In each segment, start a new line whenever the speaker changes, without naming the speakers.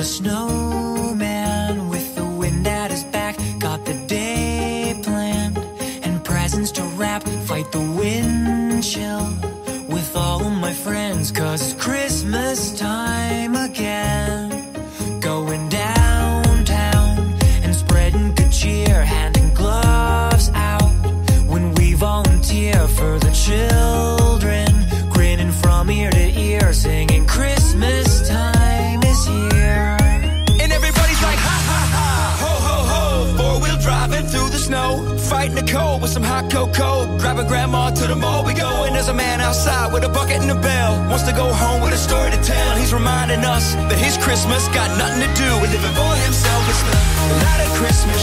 the snowman with the wind at his back. Got the day planned and presents to wrap. Fight the wind chill with all my friends, cause it's Christmas time.
snow, fighting the cold with some hot cocoa. Grabbing grandma to the mall we go, and there's a man outside with a bucket and a bell. Wants to go home with a story to tell. He's reminding us that his Christmas got nothing to do with living for himself. It's the light of Christmas.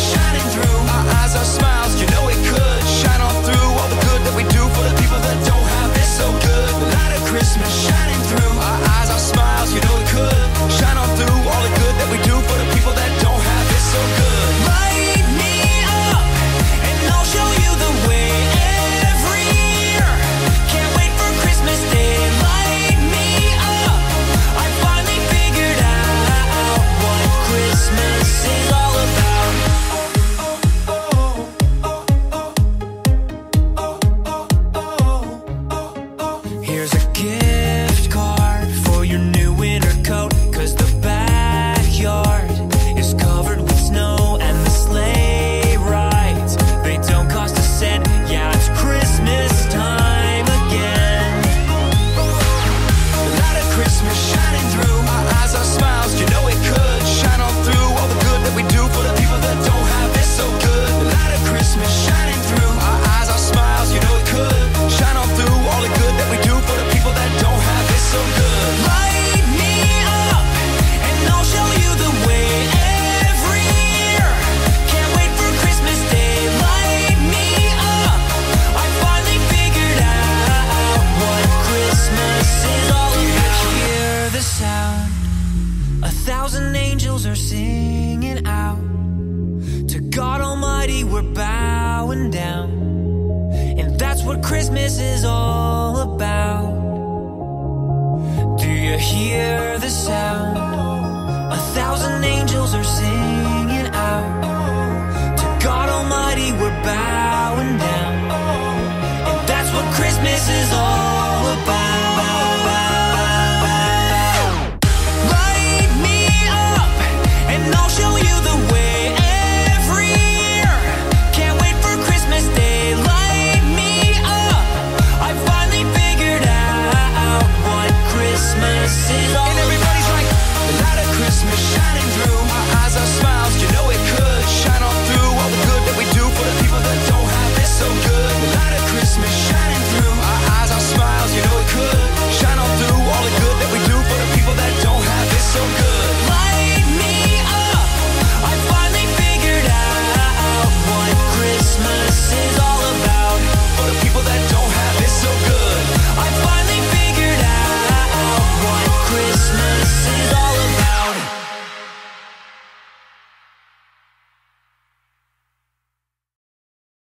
We're bowing down. And that's what Christmas is all about.
Do you
hear the sound? A thousand angels are singing out. To God Almighty, we're bowing down. And that's what Christmas is all about. Christmas is And everybody's like, light of Christmas shining.